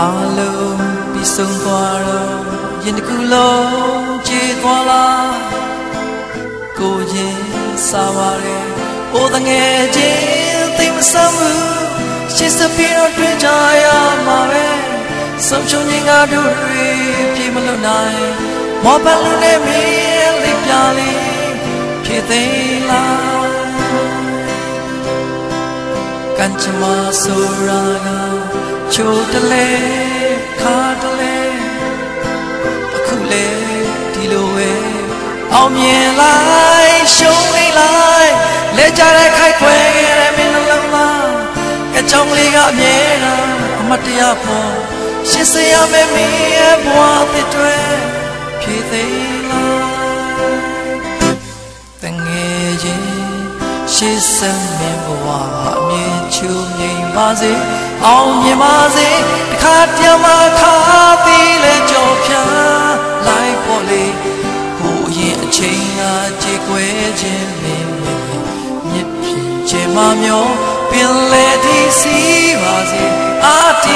အားလုံးပြီးဆုံးသွားတော့ရင်တစ်ခုလုံးကြေသွားလားကိုရင်စားပါလေအိုးတငယ်ချင်းသိမဆမ်းဘူးရှစ်စပီတော့တွေ့ကြရမှာပဲဆုံးချုံခြင်းကတို့တွေပြေမလွတ်နိုင်မောပလူနဲ့မင်းလေးပြလေးဖြည့်သိမ်းလားကံချမဆိုရာက ချိုတလဲခါတလဲအခုလဲဒီလိုပဲအောင်မြင်လိုက်ရှုံးလိုက်လိုက်လဲကြတဲ့ခိုက်ခွဲခဲ့တဲ့မင်းနှလုံးသားအကြောင်းလေးကအမြဲတမ်းအမတ်တရားပေါ်ရှင်းစရာမမင်းရဲ့ဘဝသစ်တွေဖြည့်သိမ်းလိုက်တငယ်ချင်း ရှေ့ဆက်မင်းဘဝအမြင်ချူငြိမ်ပါစေအောင်မြင်ပါစေတခါတည်းမှခါပြီးလဲကြော်ဖြာလိုက်ပေါ်လေဟိုအရင်အချိန်ကကြေကွဲခြင်းမင်းမြစ်ပြင်ချေမမျောပင်လေဒီစီပါစေအာတ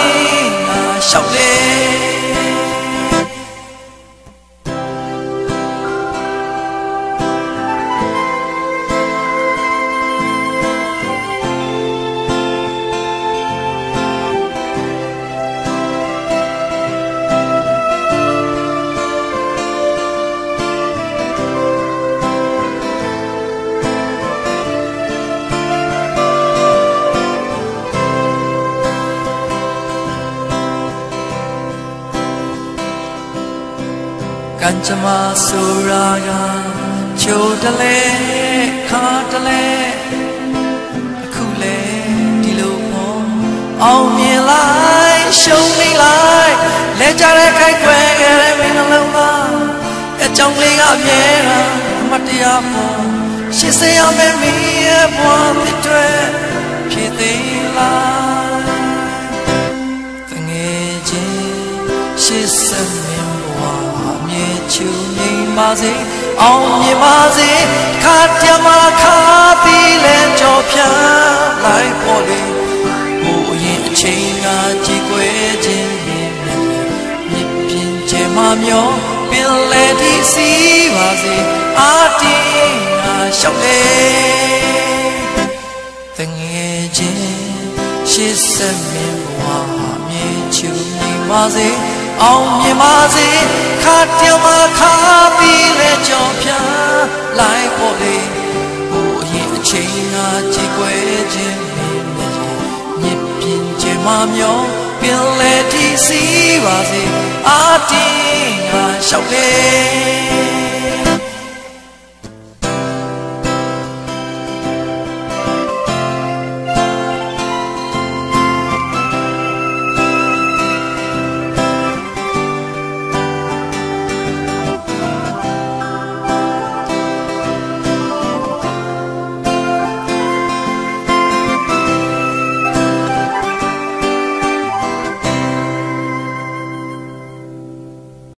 ကံကြမ္မာဆိုရာကချိုတလဲခါတလဲအခုလဲဒီလိုပေါ့အောင်မြင်လိုက်ရှုံးနေလိုက်လဲကြတဲ့ခိုက်ွယ်ခဲ့တဲ့မင်းနှလုံးသားအကြောင်းလေးကအမြဲတမ်းအမတ်တရားပေါ့ရှင်းစရာမမီးရဲ့ဘဝဖြစ်တွေဖြစ်သေးလားတငယ်ချင်းရှင်းစမင်းဘ ဝမြေချူငိမ်ပါစေအောင်မြင်ပါစေခါတမခါပြီးလဲကြော်ဖြာလိုက်ပေါ်လေဟိုအရင်အချိန်ကကြည်ကွယ်ခြင်းမြင်မြင်ပြင်းချေမမျောပင်လေဒီစီပါစေအာတင်းငါရှောက်လေတငယ်ချင်းရှေ့ဆက်မင်းဘဝမြေချူငိမ်ပါစေ အောင်မြင်ပါစေခါတယောက်မှခါပြီးလဲကြော်ဖြာလိုက်ပေါ်လေဟိုအရင်အချိန်ကကြည်ကွယ်ခြင်းမြင်မြင်ပြင်းချင်မမျောပင်လေတီစီပါစေအာတင်းငါလျှောက်လေ